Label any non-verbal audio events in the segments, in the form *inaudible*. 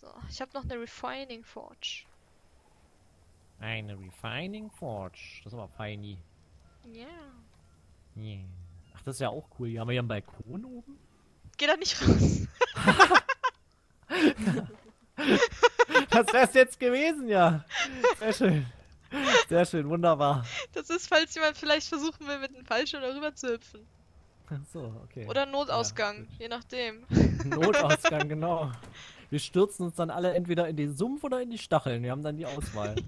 So, ich habe noch eine Refining Forge. Eine Refining Forge. Das ist aber feini. Ja. Yeah. Ach, das ist ja auch cool. Hier haben wir hier einen Balkon oben. Geh da nicht raus. *laughs* Das wär's jetzt gewesen, ja. Sehr schön. Sehr schön, wunderbar. Das ist, falls jemand vielleicht versuchen will, mit dem Fallschirm darüber zu hüpfen. Ach so, okay. Oder Notausgang, gut. je nachdem. Notausgang, genau. Wir stürzen uns dann alle entweder in den Sumpf oder in die Stacheln. Wir haben dann die Auswahl. *laughs*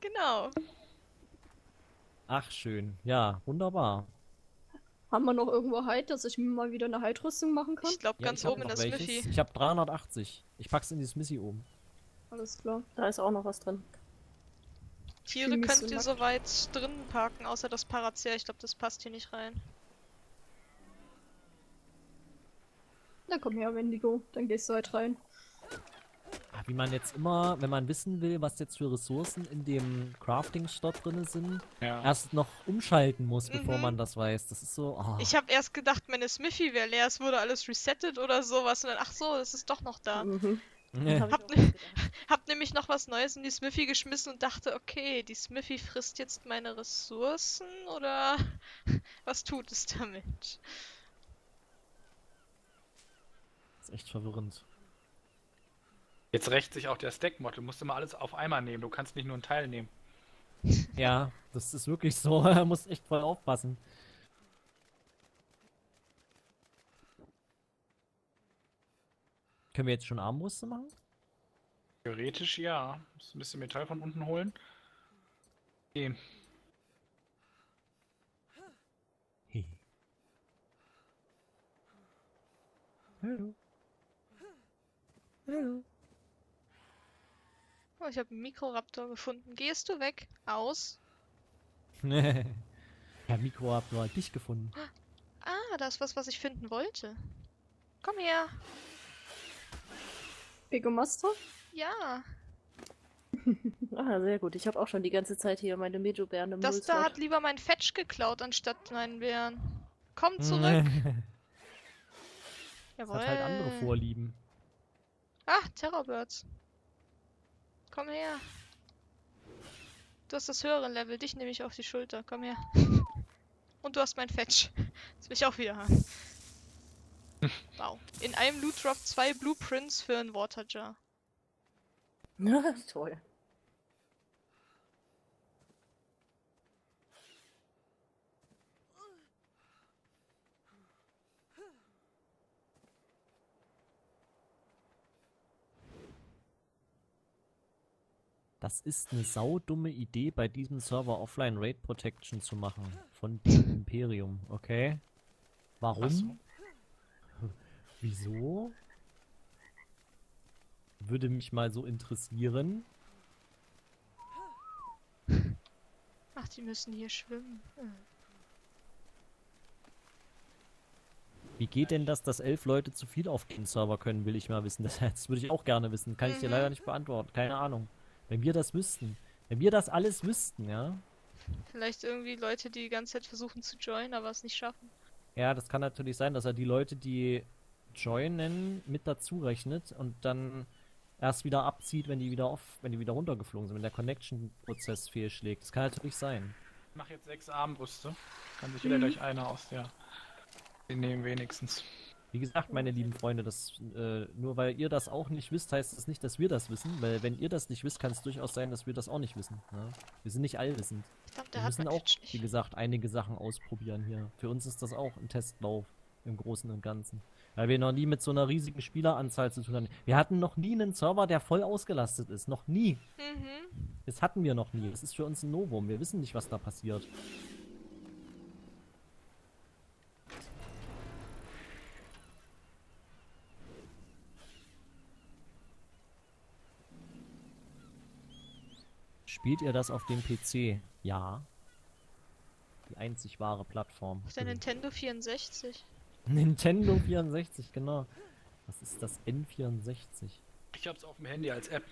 Genau. Ach, schön. Ja, wunderbar. Haben wir noch irgendwo Heid, dass ich mir mal wieder eine Heitrüstung machen kann? Ich glaube, Ja, ganz ich oben in der. Smithy. Ich habe 380. Ich pack's in die Smithy oben. Alles klar. Da ist auch noch was drin. Tiere könnt so ihr soweit drinnen parken, außer das Parazer. Ich glaube, das passt hier nicht rein. Na komm her, Wendigo. Dann gehst du halt rein. Ah, Wie man jetzt immer, wenn man wissen will, was jetzt für Ressourcen in dem Crafting-Store drin sind, Ja. erst noch umschalten muss, bevor Mhm. man das weiß. Das ist so. Oh. Ich habe erst gedacht, meine Smithy wäre leer, es wurde alles resettet oder sowas. Und dann, ach so, das ist doch noch da. Mhm. Nee. *laughs* Hab ne-. *laughs* Hab nämlich noch was Neues in die Smithy geschmissen und dachte, okay, die Smithy frisst jetzt meine Ressourcen oder *laughs* was tut es damit? Das ist echt verwirrend. Jetzt rächt sich auch der Stack-Mod. Du musst immer alles auf einmal nehmen. Du kannst nicht nur einen Teil nehmen. *laughs* *laughs* Ja, das ist wirklich so. *laughs* Man muss echt voll aufpassen. Können wir jetzt schon Armbrüste machen? Theoretisch ja. Musst ein bisschen Metall von unten holen. Okay. Hey. Hallo. Hallo. Oh, ich habe einen Mikroraptor gefunden. Gehst du weg? Aus? *laughs* Herr Mikro hat nur dich gefunden. Ah, das ist was, was ich finden wollte. Komm her. Bego Master? Ja, *laughs* Ah, sehr gut. Ich habe auch schon die ganze Zeit hier meine Mejo-Bären im das da Nullslot. hat lieber mein Fetch geklaut, anstatt meinen Bären. Komm zurück. *laughs* Das Jawohl. hat halt andere Vorlieben. Ah, Terrorbirds. Komm her. Du hast das höhere Level, dich nehme ich auf die Schulter. Komm her. *laughs* Und du hast mein Fetch. Das will ich auch wieder haben. *laughs* Wow. In einem Loot Drop zwei Blueprints für ein Water Jar. Na, *laughs* toll. Das ist eine saudumme Idee, bei diesem Server Offline Raid Protection zu machen. Von dem *laughs* Imperium, okay? Warum? So. *laughs* Wieso? Würde mich mal so interessieren. *laughs* Ach, die müssen hier schwimmen. Wie geht denn das, dass elf Leute zu viel auf den Server können, will ich mal wissen. Das, das würde ich auch gerne wissen. Kann ich dir Mhm. leider nicht beantworten. Keine Ahnung. Wenn wir das wüssten. Wenn wir das alles wüssten, ja. Vielleicht irgendwie Leute, die die ganze Zeit versuchen zu joinen, aber es nicht schaffen. Ja, das kann natürlich sein, dass er die Leute, die joinen, mit dazu rechnet und dann erst wieder abzieht, wenn die wieder auf, wenn die wieder runtergeflogen sind, wenn der Connection-Prozess fehlschlägt. Das kann natürlich sein. Ich mach jetzt sechs Armbrüste. Kann sich jeder Mhm. gleich eine aus der. Den nehmen wenigstens. Wie gesagt, meine lieben Freunde, das, äh, nur weil ihr das auch nicht wisst, heißt das nicht, dass wir das wissen, weil wenn ihr das nicht wisst, kann es durchaus sein, dass wir das auch nicht wissen. Ne? Wir sind nicht allwissend. Verdammt, Wir der hat müssen auch, wie gesagt, einige Sachen ausprobieren hier. Für uns ist das auch ein Testlauf im Großen und Ganzen. Weil wir noch nie mit so einer riesigen Spieleranzahl zu tun hatten. Wir hatten noch nie einen Server, der voll ausgelastet ist. Noch nie. Mhm. Das hatten wir noch nie. Das ist für uns ein Novum. Wir wissen nicht, was da passiert. Spielt ihr das auf dem PC? Ja. Die einzig wahre Plattform. Auf der Nintendo 64. Nintendo 64, genau. Was ist das N64? Ich hab's auf dem Handy als App.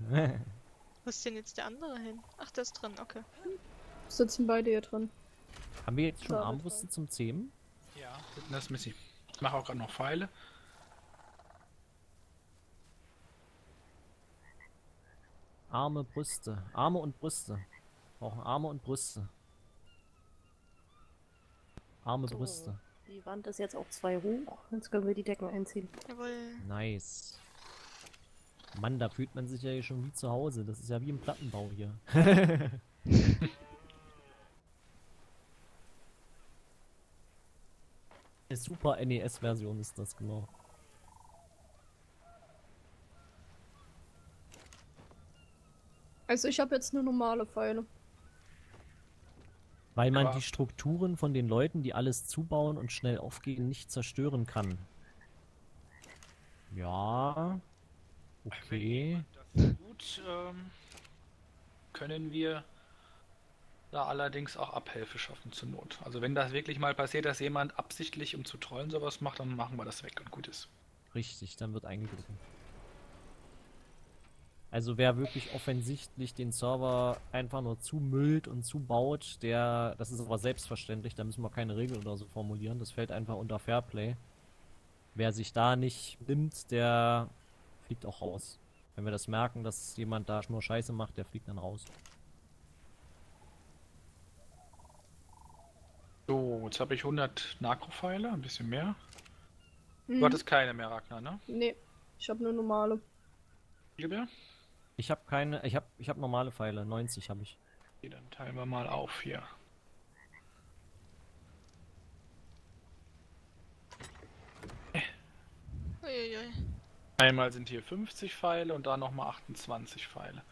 *laughs* Wo ist denn jetzt der andere hin? Ach, der ist drin, okay. Sitzen beide hier drin. Haben wir jetzt schon Armbrüste zum Zähmen? Ja, das ist Missy. Ich mache auch gerade noch Pfeile. Arme, Brüste. Arme und Brüste. Brauchen Arme und Brüste. Arme, So. Brüste. Die Wand ist jetzt auch zwei hoch. Jetzt können wir die Decken einziehen. Jawohl. Nice. Mann, da fühlt man sich ja hier schon wie zu Hause. Das ist ja wie im Plattenbau hier. *laughs* Eine super NES-Version ist das, genau. Also ich habe jetzt eine normale Pfeile. Weil man Aber- die Strukturen von den Leuten, die alles zubauen und schnell aufgehen, nicht zerstören kann. Ja. Okay. Das ist gut. Ähm, können wir da allerdings auch Abhilfe schaffen zur Not. Also wenn das wirklich mal passiert, dass jemand absichtlich, um zu trollen, sowas macht, dann machen wir das weg und gut ist. Richtig, dann wird eingegriffen. Also wer wirklich offensichtlich den Server einfach nur zumüllt und zubaut, der, das ist aber selbstverständlich, da müssen wir keine Regel oder so formulieren, das fällt einfach unter Fairplay. Wer sich da nicht nimmt, der fliegt auch raus. Wenn wir das merken, dass jemand da nur Scheiße macht, der fliegt dann raus. So, jetzt habe ich 100 Nakropfeile, ein bisschen mehr. Hm, Du hattest keine mehr, Ragnar, ne? nee, ich habe eine normale. Gilbert? Ich habe keine, ich habe ich hab normale Pfeile, 90 habe ich. Okay, dann teilen wir mal auf hier. Uiuiui. Einmal sind hier 50 Pfeile und da nochmal 28 Pfeile.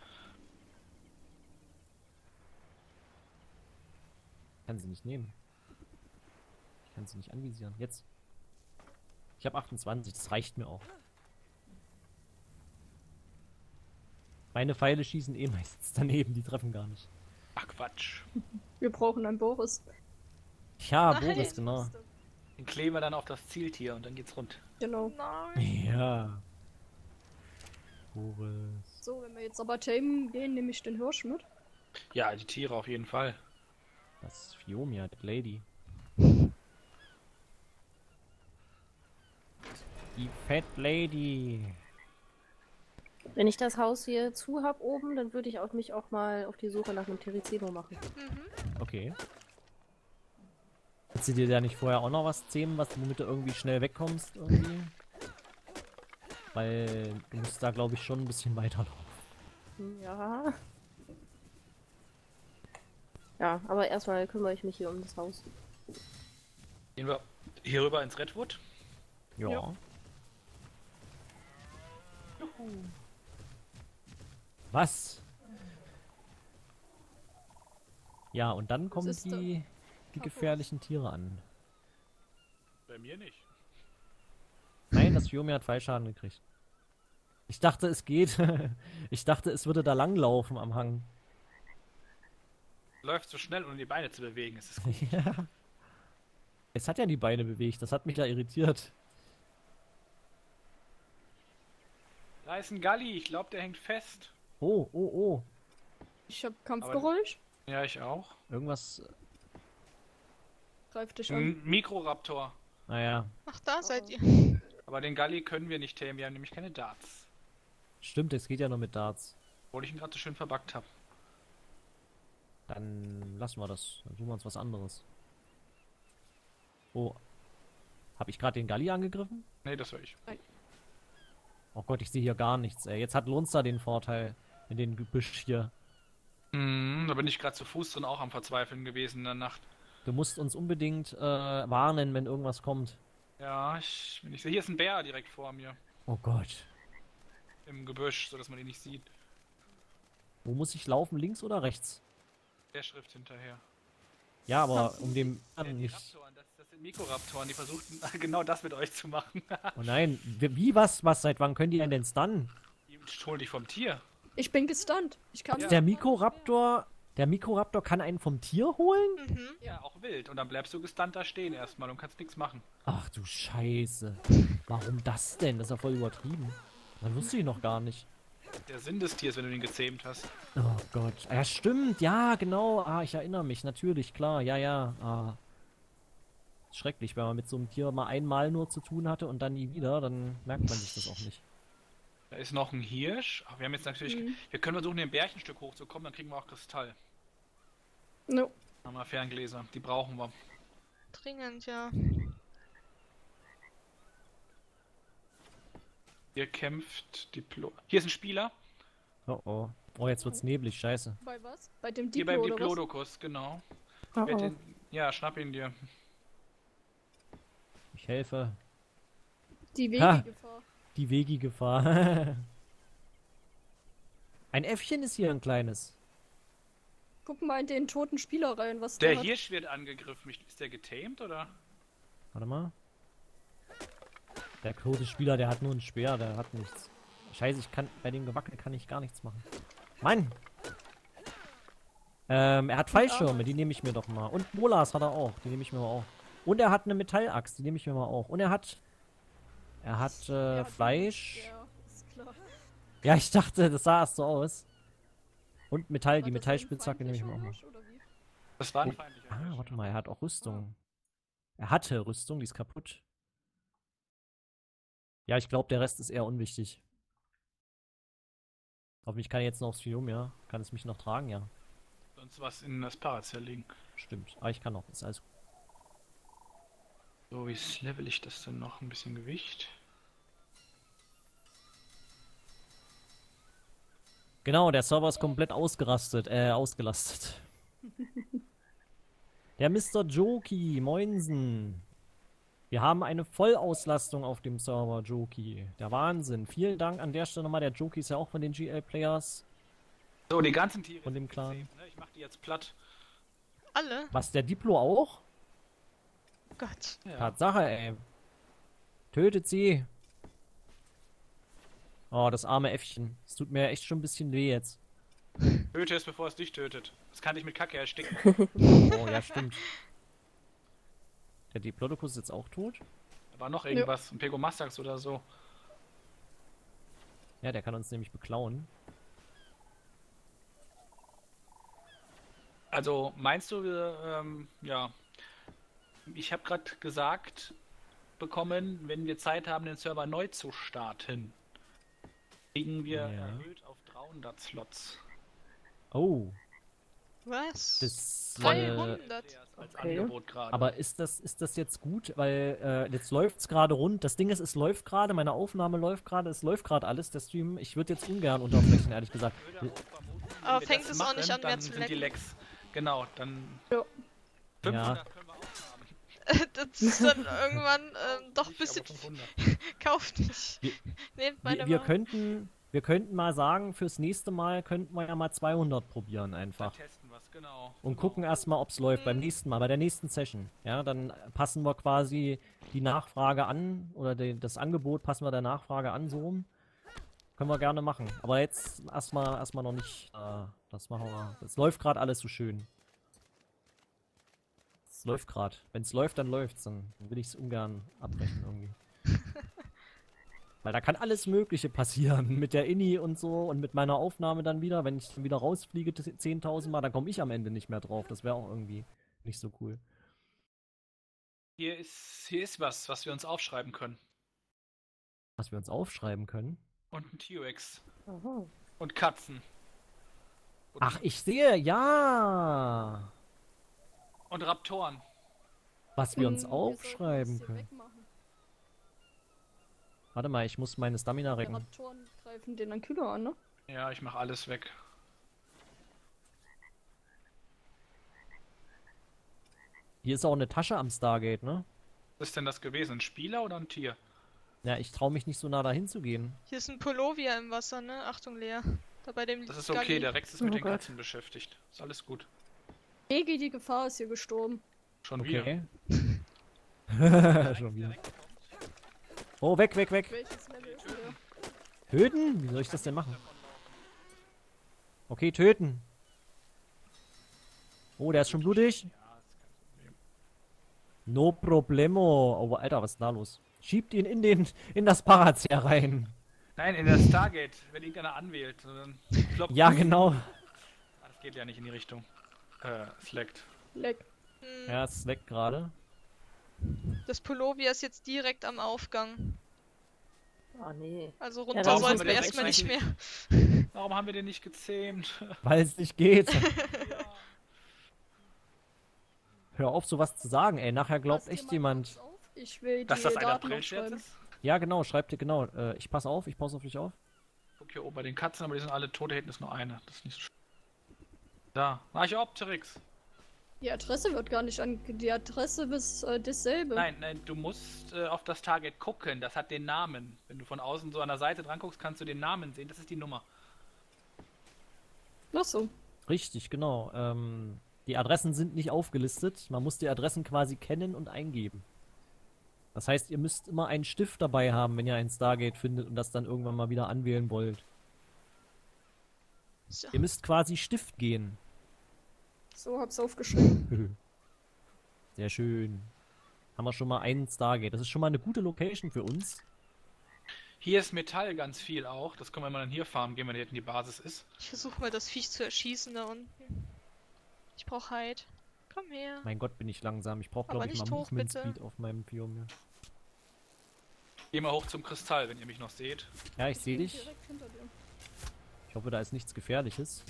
Ich kann sie nicht nehmen. Ich kann sie nicht anvisieren. Jetzt. Ich habe 28, das reicht mir auch. Meine Pfeile schießen eh meistens *laughs* daneben, die treffen gar nicht. Ach Quatsch. *laughs* Wir brauchen einen Boris. Ja, Nein. Boris, genau. Den kleben wir dann auf das Zieltier und dann geht's rund. Genau. Nein. Ja. Boris. So, wenn wir jetzt aber tamen gehen, nehme ich den Hirsch mit. Ja, die Tiere auf jeden Fall. Das ist Fiomia, die Lady. Die Fat Lady. Wenn ich das Haus hier zu hab oben, dann würde ich auch mich auch mal auf die Suche nach einem Terizino machen. Mhm. Okay. Willst du dir da nicht vorher auch noch was zähmen, was, womit du irgendwie schnell wegkommst? Irgendwie? Weil du musst da, glaube ich, schon ein bisschen weiterlaufen. Ja. Ja, aber erstmal kümmere ich mich hier um das Haus. Gehen wir hier rüber ins Redwood. Ja. Ja. Was? Ja, und dann kommen die, die gefährlichen Tiere an. Bei mir nicht. Nein, das Fiumi hat Fallschaden gekriegt. Ich dachte, es geht. *laughs* ich dachte, es würde da langlaufen am Hang. Läuft so schnell, um die Beine zu bewegen. Es ist *laughs* gut. ja. Es hat ja die Beine bewegt, das hat mich ja irritiert. Da ist ein Galli, ich glaube, der hängt fest. Oh, oh, oh. Ich habe Kampfgeräusch. Ja, ich auch. Irgendwas. Greif dich an. Ein Mikroraptor. Naja, Ach, da seid ihr. Aber den Galli können wir nicht tamen, wir haben nämlich keine Darts. stimmt, es geht ja nur mit Darts. Obwohl ich ihn gerade so schön verbuggt habe. Dann lassen wir das. Dann suchen wir uns was anderes. Oh. Habe ich gerade den Galli angegriffen? Nee, das war ich. Oh Gott, ich sehe hier gar nichts, ey. Jetzt hat Lunster den Vorteil in den Gebüsch hier. Mhm, da bin ich gerade zu Fuß drin auch am Verzweifeln gewesen in der Nacht. Du musst uns unbedingt äh, warnen, wenn irgendwas kommt. Ja, ich, ich sehe, hier ist ein Bär direkt vor mir. Oh Gott. Im Gebüsch, sodass man ihn nicht sieht. Wo muss ich laufen? Links oder rechts? Der Schrift hinterher. Ja, aber um dem Ja, die nicht. Raptoren, das, das sind Mikroraptoren, die versuchten *laughs* genau das mit euch zu machen. Oh nein, wie, was? Was? Seit wann können die einen denn stunnen? die holen dich vom Tier. Ich bin gestunt. Ich kann. Ja. Der Mikroraptor. Der Mikroraptor kann einen vom Tier holen? Mhm. Ja, auch wild. Und dann bleibst du gestunt da stehen erstmal und kannst nichts machen. Ach du Scheiße. Warum das denn? Das ist ja voll übertrieben. Das wusste ich noch gar nicht. Der Sinn des Tiers, wenn du ihn gezähmt hast. Oh Gott. Ja, stimmt. Ja, genau. Ah, ich erinnere mich. Natürlich, klar. Ja, ja. Ah. Schrecklich, wenn man mit so einem Tier mal einmal nur zu tun hatte und dann nie wieder, dann merkt man sich das auch nicht. Da ist noch ein Hirsch. Ach, wir haben jetzt natürlich. Mhm. Wir können versuchen, den Bärchenstück hochzukommen, dann kriegen wir auch Kristall. No. Haben wir Ferngläser. Die brauchen wir. Dringend, ja. Hier kämpft Diplo. Hier ist ein Spieler. Oh oh. Oh, jetzt wird's neblig, scheiße. Bei was? Bei dem Hier Diplo beim? Diplodocus, genau. Oh, oh. den- Ja, schnapp ihn dir. Ich helfe. Die Ha. Wegegefahr. Die Wegi-Gefahr. *laughs* ein Äffchen ist hier ein kleines. Guck mal in den toten Spieler rein, was Der hat. Hirsch wird angegriffen. Ist der getamed oder? Warte mal. Der tote Spieler, der hat nur ein Speer, der hat nichts. Scheiße, ich kann bei dem Gewackel kann ich gar nichts machen. Mann! Ähm, er hat Fallschirme, die nehme ich mir doch mal. Und Bolas hat er auch, die nehme ich mir mal auch. Und er hat eine Metallaxt, die nehme ich mir mal auch. Und er hat. Er hat äh, Ja, Fleisch. Ja, ist klar. Ja, ich dachte, das sah erst so aus. Und Metall, War die Metallspitzhacke nehme ich mir auch mal. Das war ein Oh. feindlicher Ah, warte mal, er hat auch Rüstung. Er hatte Rüstung, die ist kaputt. Ja, ich glaube, der Rest ist eher unwichtig. Hoffentlich kann ich jetzt noch aufs Fium, ja? Kann es mich noch tragen, ja? Sonst was in das Paracel liegen. Stimmt. Aber ich kann noch, ist alles gut. So, wie level ich das denn noch? Ein bisschen Gewicht. Genau, der Server ist komplett ausgerastet, äh, ausgelastet. *laughs* Der Mr. Joki, moinsen. Wir haben eine Vollauslastung auf dem Server, Joki. Der Wahnsinn. Vielen Dank an der Stelle nochmal. Der Joki ist ja auch von den GL-Players. So, die ganzen Tiere. Von dem Clan. ne? Ich mach die jetzt platt. Alle? Was, der Diplo auch? Gott. Ja. Tatsache, ey. Tötet sie. Oh, das arme Äffchen. Es tut mir echt schon ein bisschen weh jetzt. *laughs* Töte es, bevor es dich tötet. Das kann dich mit Kacke ersticken. *laughs* Oh, ja, stimmt. Der Diplodocus ist jetzt auch tot? Da war noch irgendwas. Ein Pegomastax oder so. Ja, der kann uns nämlich beklauen. Also, meinst du, wir, ähm, ja. Ich habe gerade gesagt bekommen, wenn wir Zeit haben, den Server neu zu starten, kriegen wir Ja. erhöht auf 300 Slots. Oh, Was? das. Äh, 300. Als Okay. Angebot gerade. aber ist das, ist das jetzt gut? Weil äh, jetzt läuft's gerade rund. Das Ding ist, es läuft gerade, meine Aufnahme läuft gerade, es läuft gerade alles, der Stream. Ich würde jetzt ungern unterbrechen, ehrlich gesagt. Aber fängt es auch nicht an, mehr zu lecken? Lecks. Genau, dann Ja. 500 können wir auch haben. *laughs* das *laughs* ist dann irgendwann ähm, doch ein bisschen. aber 500. *laughs* Kauft nicht. Wir- Nehmt meine Wir, wir könnten, wir könnten mal sagen, fürs nächste Mal könnten wir ja mal 200 probieren Dann einfach. testen wir es, genau. Und genau. gucken erstmal, ob es läuft beim nächsten Mal, bei der nächsten Session. Ja, dann passen wir quasi die Nachfrage an oder die, das Angebot passen wir der Nachfrage an, so rum. Können wir gerne machen. Aber jetzt erstmal erstmal noch nicht. Äh, das machen wir. Es läuft gerade alles so schön. Es läuft gerade. Wenn es läuft, dann läuft's. Dann will ich es ungern abbrechen irgendwie. *laughs* Weil da kann alles Mögliche passieren. *laughs* Mit der Inni und so und mit meiner Aufnahme dann wieder. Wenn ich dann wieder rausfliege, 10.000 Mal, dann komme ich am Ende nicht mehr drauf. Das wäre auch irgendwie nicht so cool. Hier ist, hier ist was, was wir uns aufschreiben können. Was wir uns aufschreiben können. Und ein T-Rex. Und Katzen. Und, Ach, ich sehe, ja. Und Raptoren. Was wir uns Hm, aufschreiben hier können. wegmachen. Warte mal, ich muss meine Stamina Die recken. Raptoren greifen den Ankylo an, ne? Ja, ich mache alles weg. Hier ist auch eine Tasche am Stargate, ne? Was ist denn das gewesen? Ein Spieler oder ein Tier? Ja, ich traue mich nicht so nah dahin zu gehen. Hier ist ein Polovia im Wasser, ne? Achtung, Lea. Da bei dem Das ist okay, der Rex ist mit Oh den Gott. Katzen beschäftigt. Ist alles gut. Egi, die Gefahr ist hier gestorben. Schon wieder. Okay. *laughs* Schon wieder. Der Rex kommt. Oh, weg, weg, weg. Welches Level ist? Töten? Wie soll ich das denn machen? Okay, töten. Oh, der ist schon blutig. No problemo. Oh, Alter, was ist denn da los? Schiebt ihn in den in das Parazer rein. Nein, in der Stargate, wenn irgendeiner anwählt, Ja, genau. Das geht ja nicht in die Richtung. Äh, Select. Leck. Hm, Ja, es leckt gerade. Das Polovia ist jetzt direkt am Aufgang. Ah, nee. Also Ja, runter sollten sind wir erstmal nicht mehr. *laughs* Warum haben wir den nicht gezähmt? *laughs* Weil es nicht geht. *laughs* Hör auf, sowas zu sagen, ey. Nachher glaubt Passt echt jemand? Ich will Dass die das ein Daten April-Scherz aufschreiben. ist? Ja, genau, schreibt dir genau. Äh, ich pass auf, ich passe auf dich auf. Guck hier oben bei den Katzen, aber die sind alle tot. Da hinten ist nur eine. Das ist nicht so schlimm. Da. Archeopteryx. Die Adresse wird gar nicht an. Die Adresse ist äh, dasselbe. Nein, nein, du musst äh, auf das Target gucken. Das hat den Namen. Wenn du von außen so an der Seite dran guckst, kannst du den Namen sehen. Das ist die Nummer. Ach so. Richtig, genau. Ähm, die Adressen sind nicht aufgelistet. Man muss die Adressen quasi kennen und eingeben. Das heißt, ihr müsst immer einen Stift dabei haben, wenn ihr ein Stargate findet und das dann irgendwann mal wieder anwählen wollt. So. Ihr müsst quasi Stift gehen. So hab's aufgeschrieben. *laughs* Sehr schön. Haben wir schon mal einen Stargate. Das ist schon mal eine gute Location für uns. Hier ist Metall ganz viel auch. Das können wir mal dann hier farmen gehen, wenn hier hinten die Basis ist. Ich versuche mal das Viech zu erschießen da unten. Ich brauche Hide. Komm her. Mein Gott, bin ich langsam. Ich brauche, glaube ich, mal hoch, Movement bitte. Speed auf meinem Pium. hier. Geh mal hoch zum Kristall, wenn ihr mich noch seht. Ja, ich sehe dich. Ich hoffe, da ist nichts Gefährliches.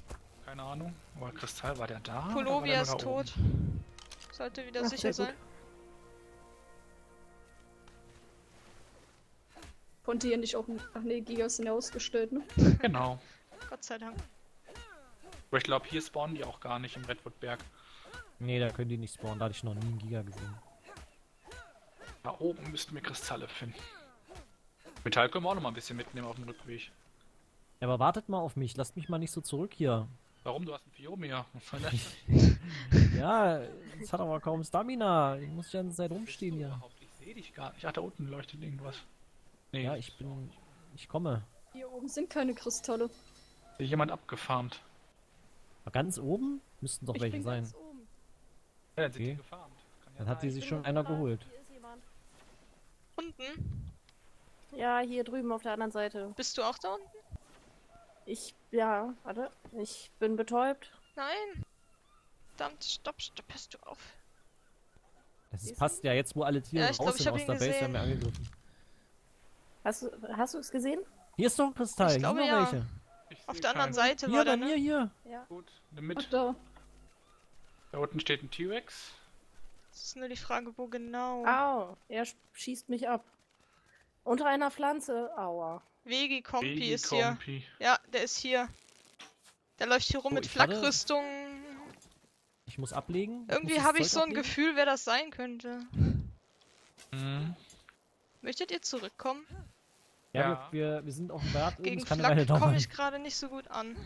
Keine Ahnung. Aber Kristall, war der da? Polovia ist da oben? tot. Sollte wieder Ach, sicher sein. Konnte hier nicht auch. Ach nee, Gigas sind ja ausgestellt, ne? *laughs* Genau. Gott sei Dank. Aber ich glaube, hier spawnen die auch gar nicht im Redwoodberg. Nee, da können die nicht spawnen. Da hatte ich noch nie einen Giga gesehen. Da oben müssten wir Kristalle finden. Metall können wir auch noch mal ein bisschen mitnehmen auf dem Rückweg. Ja, aber wartet mal auf mich. Lasst mich mal nicht so zurück hier. Warum? Du hast ein *laughs* das? Ja, es hat aber kaum Stamina. Ich muss die ganze Zeit rumstehen hier. Überhaupt, Ich sehe dich gar nicht. Ach, da unten leuchtet irgendwas. Nee, Ja, ich bin. Ich komme. Hier oben sind keine Kristalle. Hat jemand abgefarmt. Aber ganz oben müssten doch ich welche bin sein. ganz oben. Ja, dann sind Okay. die gefarmt. Ja Dann hat die sein. sich schon einer geholt. Hier ist jemand. Unten? Ja, hier drüben auf der anderen Seite. Bist du auch da unten? Ich, ja, warte. Ich bin betäubt. Nein. Verdammt, stopp, stopp, hörst du auf. Das ist, Siehst passt ja jetzt, wo alle Tiere Ja, ich raus glaub, ich sind aus der Base, werden wir angegriffen. Hast du, hast du es gesehen? Hier ist doch ein Kristall. Ich glaube, hier noch ja. welche. Ich Auf der anderen keinen. Seite Hier war der, ne? hier. Ja. Gut, nimm Ach, mit. da. Da unten steht ein T-Rex. Das ist nur die Frage, wo genau. Au, er sch- schießt mich ab. Unter einer Pflanze. Aua. Vegi Kompi ist hier. Ja, der ist hier. Der läuft hier rum Oh, mit Flakrüstung. Ich muss ablegen. Irgendwie habe ich Zeug so ein ablegen. Gefühl, wer das sein könnte. Mhm. Möchtet ihr zurückkommen? Ja, Ja. Wir, wir, sind auf dem oben. Gegen Flak komme ich gerade nicht so gut an.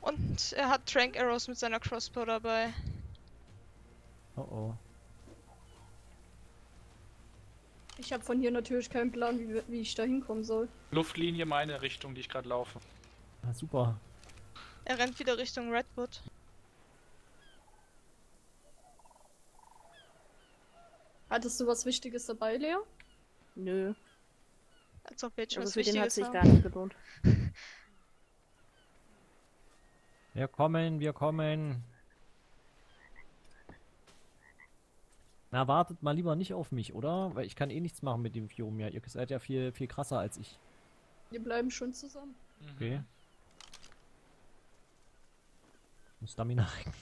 Und er hat Trank Arrows mit seiner Crossbow dabei. Oh oh. Ich habe von hier natürlich keinen Plan, wie, wie ich da hinkommen soll. Luftlinie meine Richtung, die ich gerade laufe. Ah, super. Er rennt wieder Richtung Redwood. Hattest du was Wichtiges dabei, Lea? Nö. Als ob wir jetzt schon Also was für den hat Wichtiges sich haben. gar nicht gelohnt. *laughs* Wir kommen, wir kommen. Na, wartet mal lieber nicht auf mich, oder? Weil ich kann eh nichts machen mit dem Fiomia. Ihr seid ja viel, viel krasser als ich. Wir bleiben schon zusammen. Okay. Muss Stamina rein.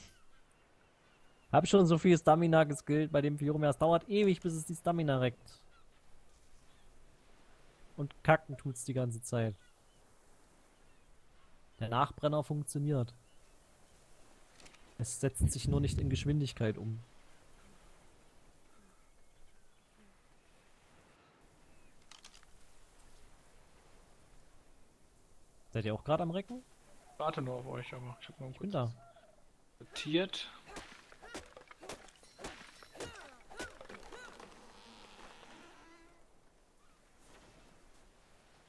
Hab schon so viel Stamina geskillt bei dem Fiomia. Es dauert ewig, bis es die Stamina reckt. Und kacken tut's die ganze Zeit. Der Nachbrenner funktioniert. Es setzt sich nur nicht in Geschwindigkeit um. Seid ihr auch gerade am Recken? Warte nur auf euch, aber ich habe nur Ich bin kurz da. sortiert.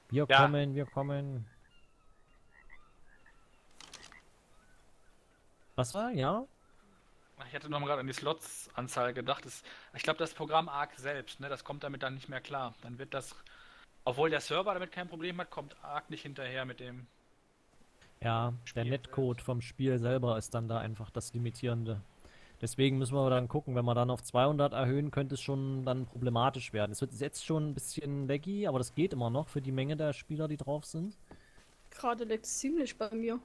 Wir Ja. kommen, wir kommen. Was war? Ja? Ich hatte noch mal gerade an die Slots-Anzahl gedacht. Das, ich glaube, das Programm Arc selbst, ne, das kommt damit dann nicht mehr klar. Dann wird das, obwohl der Server damit kein Problem hat, kommt Arc nicht hinterher mit dem. Ja, der Netcode vom Spiel selber ist dann da einfach das Limitierende. Deswegen müssen wir dann gucken, wenn wir dann auf 200 erhöhen, könnte es schon dann problematisch werden. Es wird jetzt schon ein bisschen laggy, aber das geht immer noch für die Menge der Spieler, die drauf sind. Gerade liegt ziemlich bei mir.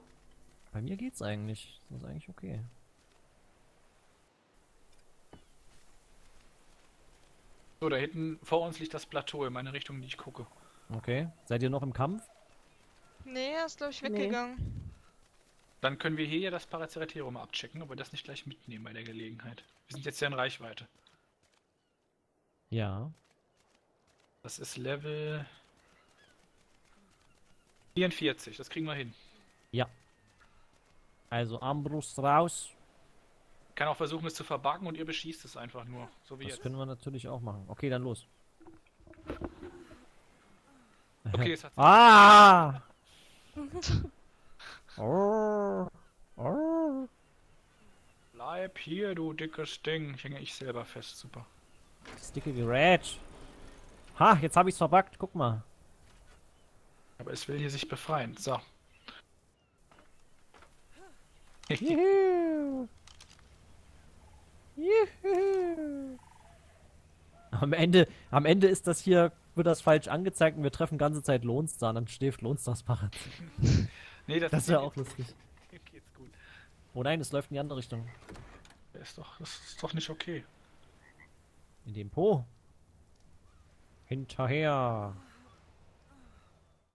Bei mir geht's eigentlich. Das ist eigentlich okay. So, da hinten vor uns liegt das Plateau in meine Richtung, in die ich gucke. Okay. Seid ihr noch im Kampf? Nee, er ist glaube ich Nee. weggegangen. Dann können wir hier ja das Paraceraterum mal abchecken, ob wir das nicht gleich mitnehmen bei der Gelegenheit. Wir sind jetzt ja in Reichweite. Ja. Das ist Level 44, das kriegen wir hin. Ja. Also Armbrust raus. Ich kann auch versuchen, es zu verbacken und ihr beschießt es einfach nur. So wie Das jetzt. können wir natürlich auch machen. Okay, dann los. Okay, es hat *laughs* Ah! oh. *laughs* Oh. Bleib hier, du dickes Ding. Ich hänge ich selber fest, super. Das dicke Gerät. Ha, jetzt habe ich's verbuggt. Guck mal. Aber es will hier sich befreien. So. Juhu. Juhu. Am Ende, am Ende ist das hier, wird das falsch angezeigt und wir treffen ganze Zeit Lohnstar dann schläft Lohnstars Parad. *laughs* nee, das, Das wäre auch lustig. *laughs* Geht's gut. Oh nein, es läuft in die andere Richtung. Das ist doch, das ist doch nicht okay. In dem Po. Hinterher.